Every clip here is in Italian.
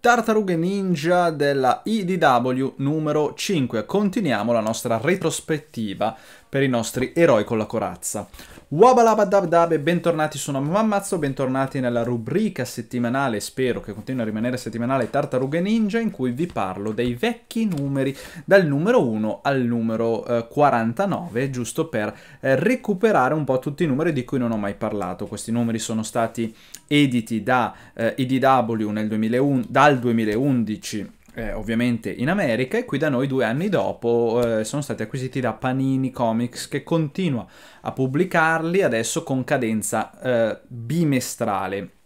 Tartarughe Ninja della IDW numero 5. Continuiamo la nostra retrospettiva per i nostri eroi con la corazza. Wabalabadabdab e bentornati, sono Mammazzo, bentornati nella rubrica settimanale, spero che continui a rimanere settimanale Tartarughe Ninja, in cui vi parlo dei vecchi numeri dal numero 1 al numero eh, 49, giusto per eh, recuperare un po' tutti i numeri di cui non ho mai parlato. Questi numeri sono stati editi da eh, nel 2001, dal 2011 eh, ovviamente in America e qui da noi due anni dopo eh, sono stati acquisiti da Panini Comics che continua a pubblicarli adesso con cadenza eh, bimestrale.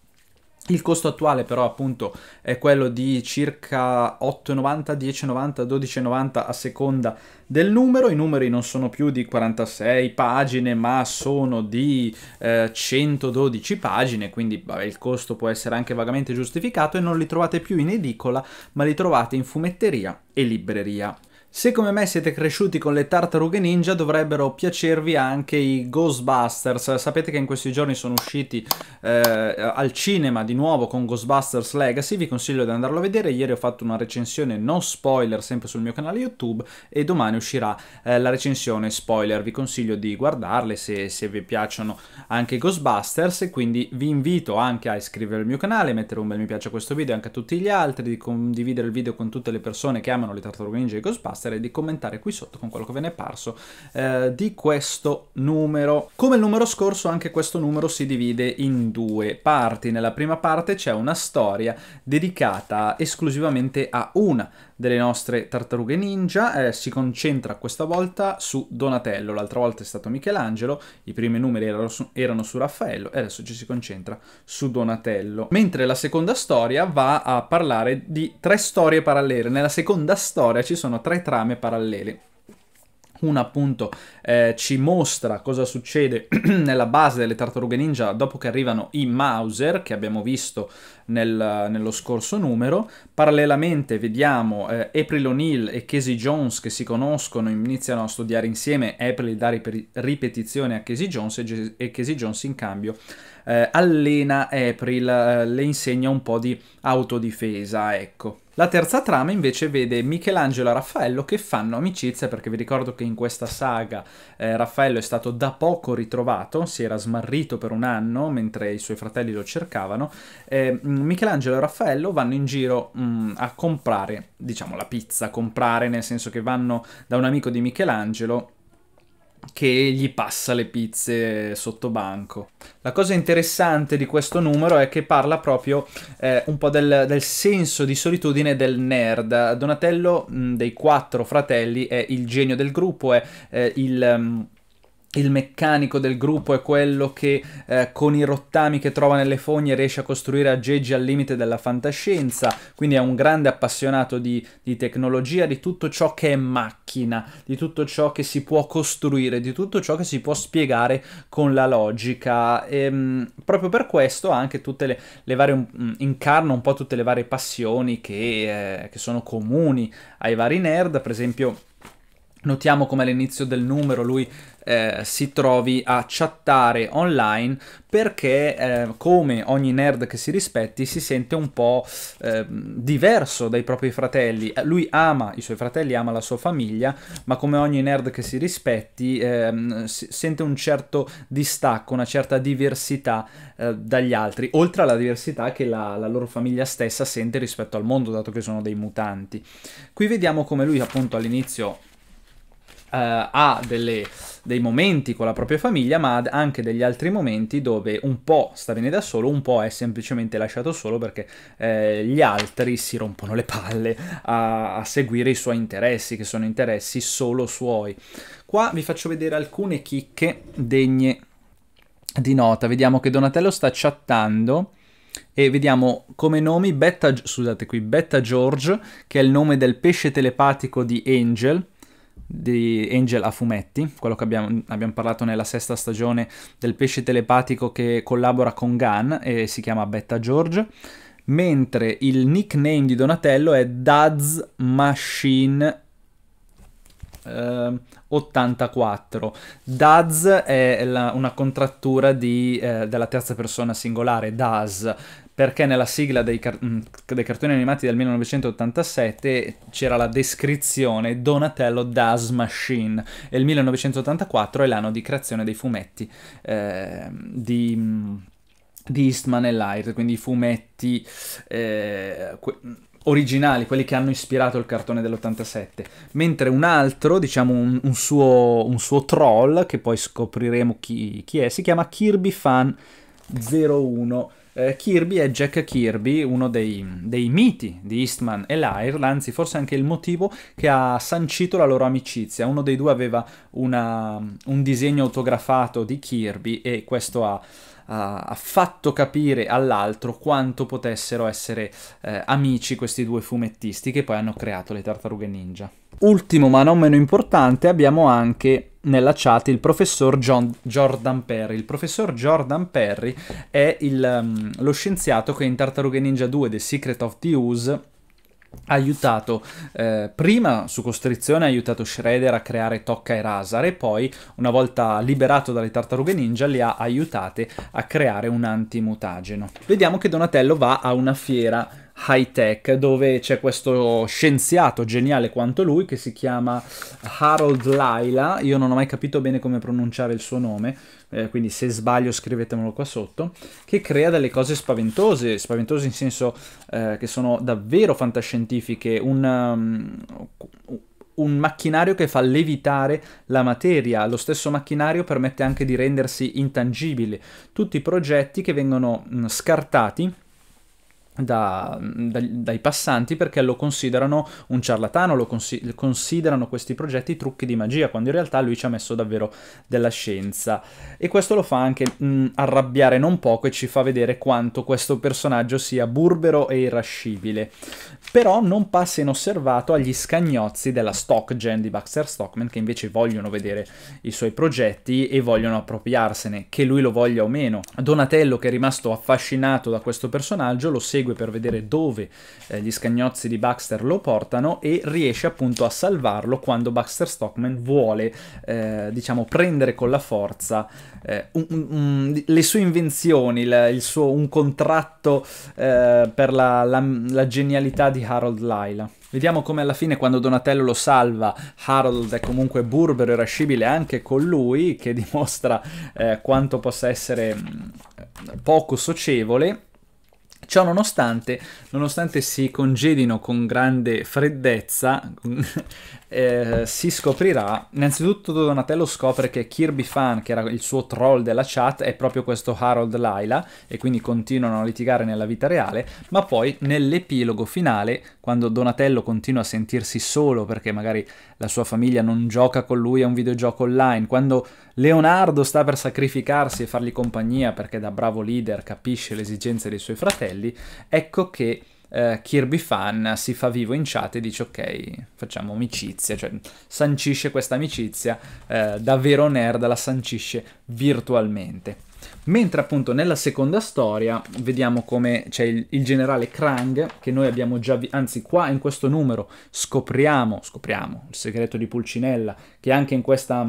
Il costo attuale però appunto è quello di circa 8,90, 10,90, 12,90 a seconda del numero. I numeri non sono più di 46 pagine ma sono di eh, 112 pagine, quindi vabbè, il costo può essere anche vagamente giustificato e non li trovate più in edicola ma li trovate in fumetteria e libreria. Se come me siete cresciuti con le tartarughe ninja dovrebbero piacervi anche i Ghostbusters. Sapete che in questi giorni sono usciti eh, al cinema di nuovo con Ghostbusters Legacy, vi consiglio di andarlo a vedere. Ieri ho fatto una recensione non spoiler sempre sul mio canale YouTube e domani uscirà eh, la recensione spoiler. Vi consiglio di guardarle se, se vi piacciono anche i Ghostbusters e quindi vi invito anche a iscrivervi al mio canale, mettere un bel mi piace a questo video e anche a tutti gli altri, di condividere il video con tutte le persone che amano le tartarughe ninja e i Ghostbusters e di commentare qui sotto con quello che ve ne è parso eh, di questo numero. Come il numero scorso, anche questo numero si divide in due parti. Nella prima parte c'è una storia dedicata esclusivamente a una delle nostre tartarughe ninja, eh, si concentra questa volta su Donatello, l'altra volta è stato Michelangelo, i primi numeri erano su, erano su Raffaello e adesso ci si concentra su Donatello. Mentre la seconda storia va a parlare di tre storie parallele, nella seconda storia ci sono tre trame parallele una appunto eh, ci mostra cosa succede nella base delle tartarughe ninja dopo che arrivano i Mauser che abbiamo visto nel, nello scorso numero. Parallelamente vediamo eh, April O'Neil e Casey Jones che si conoscono, iniziano a studiare insieme. April dà rip- ripetizione a Casey Jones e, e Casey Jones in cambio eh, allena April, eh, le insegna un po' di autodifesa, ecco. La terza trama invece vede Michelangelo e Raffaello che fanno amicizia perché vi ricordo che in questa saga eh, Raffaello è stato da poco ritrovato, si era smarrito per un anno mentre i suoi fratelli lo cercavano. Eh, Michelangelo e Raffaello vanno in giro mh, mm, a comprare, diciamo la pizza, comprare nel senso che vanno da un amico di Michelangelo che gli passa le pizze sotto banco. La cosa interessante di questo numero è che parla proprio eh, un po' del, del, senso di solitudine del nerd. Donatello, mh, dei quattro fratelli, è il genio del gruppo, è eh, il... Mh, il meccanico del gruppo è quello che eh, con i rottami che trova nelle fogne riesce a costruire aggeggi al limite della fantascienza, quindi è un grande appassionato di, di, tecnologia, di tutto ciò che è macchina, di tutto ciò che si può costruire, di tutto ciò che si può spiegare con la logica. E, ehm, mh, proprio per questo anche tutte le, le varie, mh, mm, incarna un po' tutte le varie passioni che, eh, che sono comuni ai vari nerd, per esempio Notiamo come all'inizio del numero lui eh, si trovi a chattare online perché eh, come ogni nerd che si rispetti si sente un po' eh, diverso dai propri fratelli. Lui ama i suoi fratelli, ama la sua famiglia, ma come ogni nerd che si rispetti ehm, si sente un certo distacco, una certa diversità eh, dagli altri, oltre alla diversità che la, la loro famiglia stessa sente rispetto al mondo, dato che sono dei mutanti. Qui vediamo come lui appunto all'inizio ha delle, dei momenti con la propria famiglia, ma ha anche degli altri momenti dove un po' sta bene da solo, un po' è semplicemente lasciato solo perché eh, gli altri si rompono le palle a, a, seguire i suoi interessi, che sono interessi solo suoi. Qua vi faccio vedere alcune chicche degne di nota. Vediamo che Donatello sta chattando e vediamo come nomi Betta, scusate qui, Betta George, che è il nome del pesce telepatico di Angel, di Angel a fumetti, quello che abbiamo, abbiamo, parlato nella sesta stagione del pesce telepatico che collabora con Gunn e si chiama Betta George, mentre il nickname di Donatello è Daz Machine eh, 84. Daz è la, una contrattura di, eh, della terza persona singolare, Daz, perché nella sigla dei, car- mm, dei, cartoni animati del 1987 c'era la descrizione Donatello Does Machine e il 1984 è l'anno di creazione dei fumetti eh, di, mm, di Eastman e Light, quindi i fumetti eh, que- originali, quelli che hanno ispirato il cartone dell'87, mentre un altro, diciamo un, un, suo, un suo, troll, che poi scopriremo chi, chi, è, si chiama Kirby Fan 01. Eh, Kirby è Jack Kirby, uno dei, dei, miti di Eastman e Lyre, anzi forse anche il motivo che ha sancito la loro amicizia. Uno dei due aveva una, un disegno autografato di Kirby e questo ha ha, fatto capire all'altro quanto potessero essere eh, amici questi due fumettisti che poi hanno creato le tartarughe ninja. Ultimo ma non meno importante abbiamo anche nella chat il professor John Jordan Perry. Il professor Jordan Perry è il, um, lo scienziato che in Tartarughe Ninja 2 The Secret of the Ooze ha aiutato eh, prima su costrizione ha aiutato Shredder a creare Tocca e Rasar e poi una volta liberato dalle tartarughe ninja li ha aiutate a creare un antimutageno. Vediamo che Donatello va a una fiera high tech dove c'è questo scienziato geniale quanto lui che si chiama Harold Laila, io non ho mai capito bene come pronunciare il suo nome, eh, quindi se sbaglio scrivetemelo qua sotto, che crea delle cose spaventose, spaventose in senso eh, che sono davvero fantascientifiche, un, um, un macchinario che fa levitare la materia, lo stesso macchinario permette anche di rendersi intangibile, tutti progetti che vengono mh, scartati da, da, dai passanti perché lo considerano un ciarlatano, lo consi- considerano questi progetti trucchi di magia, quando in realtà lui ci ha messo davvero della scienza. E questo lo fa anche mh, arrabbiare non poco e ci fa vedere quanto questo personaggio sia burbero e irascibile. Però non passa inosservato agli scagnozzi della stock gen di Baxter Stockman che invece vogliono vedere i suoi progetti e vogliono appropriarsene, che lui lo voglia o meno. Donatello che è rimasto affascinato da questo personaggio lo segue segue per vedere dove eh, gli scagnozzi di Baxter lo portano e riesce appunto a salvarlo quando Baxter Stockman vuole, eh, diciamo, prendere con la forza eh, un, un, le sue invenzioni, il, il suo, un contratto eh, per la, la, la genialità di Harold Lila. Vediamo come alla fine quando Donatello lo salva, Harold è comunque burbero e irascibile anche con lui, che dimostra eh, quanto possa essere mh, poco socievole Ciò nonostante, nonostante si congedino con grande freddezza, eh, si scoprirà, innanzitutto Donatello scopre che Kirby Fan, che era il suo troll della chat, è proprio questo Harold Laila e quindi continuano a litigare nella vita reale, ma poi nell'epilogo finale, quando Donatello continua a sentirsi solo perché magari la sua famiglia non gioca con lui a un videogioco online, quando Leonardo sta per sacrificarsi e fargli compagnia perché da bravo leader capisce le esigenze dei suoi fratelli, ecco che eh, Kirby fan si fa vivo in chat e dice ok, facciamo amicizia, cioè sancisce questa amicizia, eh, davvero nerd la sancisce virtualmente. Mentre appunto nella seconda storia vediamo come c'è il, il generale Krang, che noi abbiamo già visto, anzi qua in questo numero scopriamo, scopriamo il segreto di Pulcinella, che anche in questa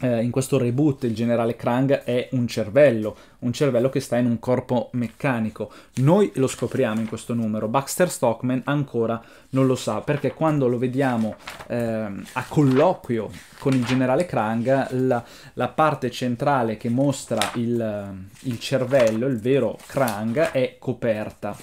eh, in questo reboot il generale Krang è un cervello, un cervello che sta in un corpo meccanico. Noi lo scopriamo in questo numero, Baxter Stockman ancora non lo sa, perché quando lo vediamo eh, a colloquio con il generale Krang, la, la parte centrale che mostra il, il, cervello, il vero Krang, è coperta.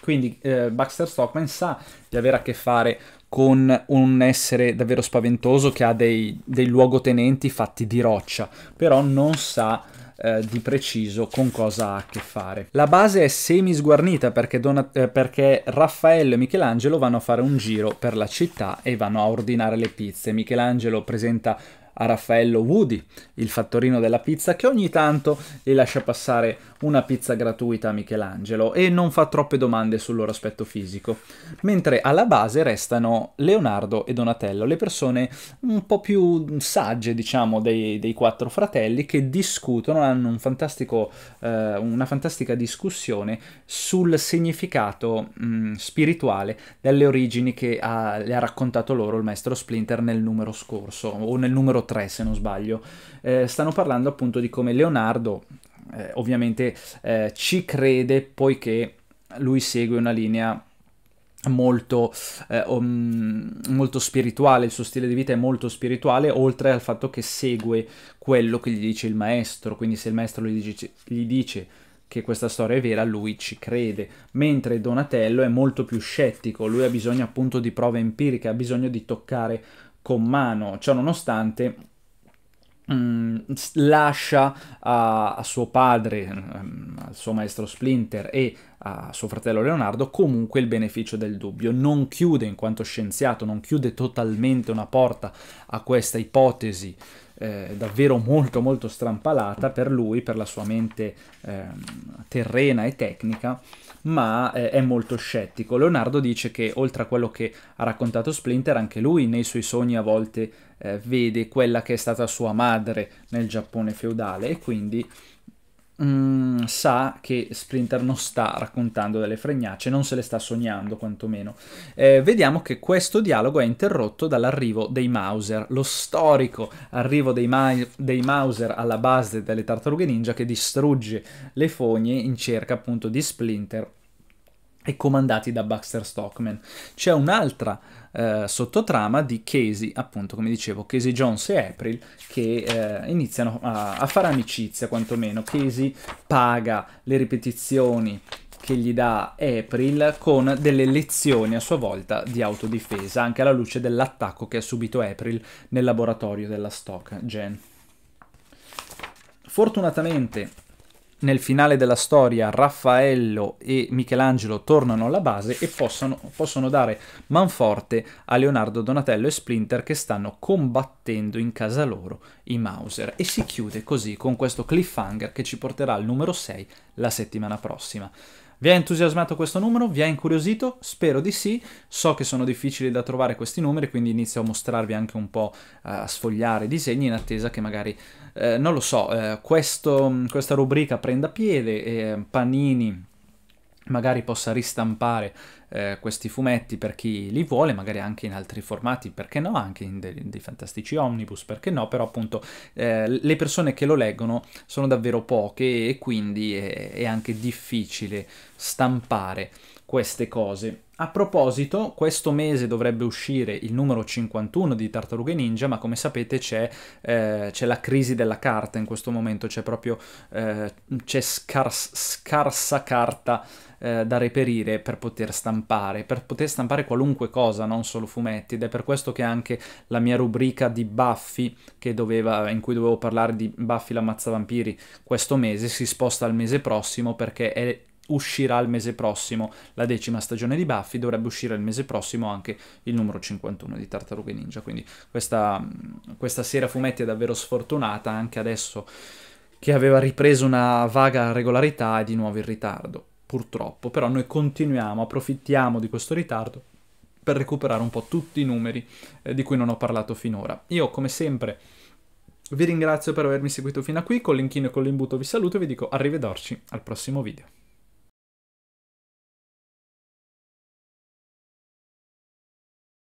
Quindi eh, Baxter Stockman sa di avere a che fare con un essere davvero spaventoso che ha dei, dei luogotenenti fatti di roccia, però non sa eh, di preciso con cosa ha a che fare. La base è semi sguarnita perché, eh, perché Raffaello e Michelangelo vanno a fare un giro per la città e vanno a ordinare le pizze. Michelangelo presenta a Raffaello Woody, il fattorino della pizza, che ogni tanto gli lascia passare una pizza gratuita a Michelangelo e non fa troppe domande sul loro aspetto fisico. Mentre alla base restano Leonardo e Donatello, le persone un po' più sagge, diciamo, dei, dei quattro fratelli che discutono, hanno un eh, una fantastica discussione sul significato mh, spirituale delle origini che ha, le ha raccontato loro il maestro Splinter nel numero scorso, o nel numero 3 se non sbaglio. Eh, stanno parlando appunto di come Leonardo eh, ovviamente eh, ci crede poiché lui segue una linea molto, eh, um, molto spirituale, il suo stile di vita è molto spirituale, oltre al fatto che segue quello che gli dice il maestro, quindi se il maestro gli dice, gli dice che questa storia è vera, lui ci crede, mentre Donatello è molto più scettico, lui ha bisogno appunto di prove empiriche, ha bisogno di toccare con mano, ciò nonostante Mm, lascia a, a, suo padre, um, al suo maestro Splinter e a suo fratello Leonardo comunque il beneficio del dubbio. Non chiude in quanto scienziato, non chiude totalmente una porta a questa ipotesi eh, davvero molto molto strampalata per lui, per la sua mente eh, terrena e tecnica, ma eh, è molto scettico. Leonardo dice che oltre a quello che ha raccontato Splinter, anche lui nei suoi sogni a volte eh, vede quella che è stata sua madre nel Giappone feudale e quindi mm, sa che Splinter non sta raccontando delle fregnacce, non se le sta sognando quantomeno. Eh, vediamo che questo dialogo è interrotto dall'arrivo dei Mauser, lo storico arrivo dei, Ma- dei Mauser alla base delle tartarughe ninja che distrugge le fogne in cerca appunto di Splinter e comandati da Baxter Stockman. C'è un'altra eh, sottotrama di Casey, appunto come dicevo, Casey Jones e April, che eh, iniziano a, a, fare amicizia quantomeno. Casey paga le ripetizioni che gli dà April con delle lezioni a sua volta di autodifesa, anche alla luce dell'attacco che ha subito April nel laboratorio della Stock Gen. Fortunatamente nel finale della storia Raffaello e Michelangelo tornano alla base e possono, possono, dare manforte a Leonardo Donatello e Splinter che stanno combattendo in casa loro i Mauser. E si chiude così con questo cliffhanger che ci porterà al numero 6 la settimana prossima. Vi ha entusiasmato questo numero? Vi ha incuriosito? Spero di sì. So che sono difficili da trovare questi numeri, quindi inizio a mostrarvi anche un po' a sfogliare i disegni in attesa che magari, eh, non lo so, eh, questo, questa rubrica prenda piede e Panini magari possa ristampare eh, questi fumetti per chi li vuole, magari anche in altri formati, perché no, anche in dei, dei fantastici omnibus, perché no, però appunto eh, le persone che lo leggono sono davvero poche e quindi è, è anche difficile stampare queste cose. A proposito, questo mese dovrebbe uscire il numero 51 di Tartarughe Ninja, ma come sapete c'è, eh, c'è la crisi della carta in questo momento, c'è proprio eh, c'è scars- scarsa carta eh, da reperire per poter stampare, per poter stampare qualunque cosa, non solo fumetti, ed è per questo che anche la mia rubrica di Buffy, doveva, in cui dovevo parlare di Buffy l'ammazzavampiri questo mese, si sposta al mese prossimo perché è uscirà il mese prossimo la decima stagione di Buffy, dovrebbe uscire il mese prossimo anche il numero 51 di Tartarughe Ninja, quindi questa, questa sera fumetti è davvero sfortunata, anche adesso che aveva ripreso una vaga regolarità è di nuovo in ritardo, purtroppo, però noi continuiamo, approfittiamo di questo ritardo per recuperare un po' tutti i numeri eh, di cui non ho parlato finora. Io come sempre vi ringrazio per avermi seguito fino a qui, con l'inchino e con l'imbuto vi saluto e vi dico arrivederci al prossimo video.